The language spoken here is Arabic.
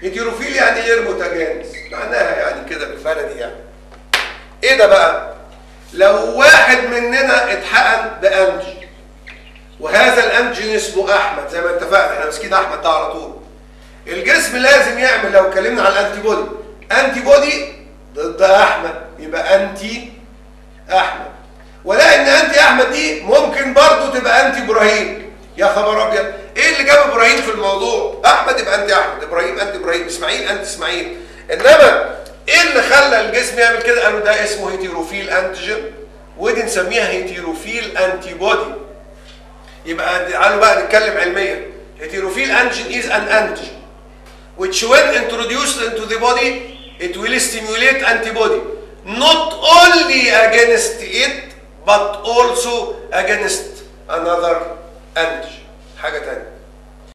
heterophile يعني غير متجانس. معناها يعني كده بالبلدي يعني. إيه ده بقى؟ لو واحد مننا اتحقن ب antigen وهذا ال antigen اسمه أحمد زي ما اتفقنا إحنا ماسكين أحمد ده على طول. الجسم لازم يعمل لو اتكلمنا على ال antibody antibody ضد أحمد يبقى anti أحمد. ولا ان anti أحمد دي ممكن برضه تبقى anti إبراهيم. يا خبر أبيض! إيه اللي جاب إبراهيم في الموضوع؟ أحمد يبقى anti أحمد إبراهيم anti إسماعيل anti إسماعيل. إنما إيه اللي خلى الجسم يعمل كده؟ قالوا ده اسمه heterophile antigen ودي نسميها heterophile antibody يبقى تعالوا بقى نتكلم علميا. heterophile antigen is an antigen which when introduced into the body it will stimulate antibody. Not only against it but also against another antigen.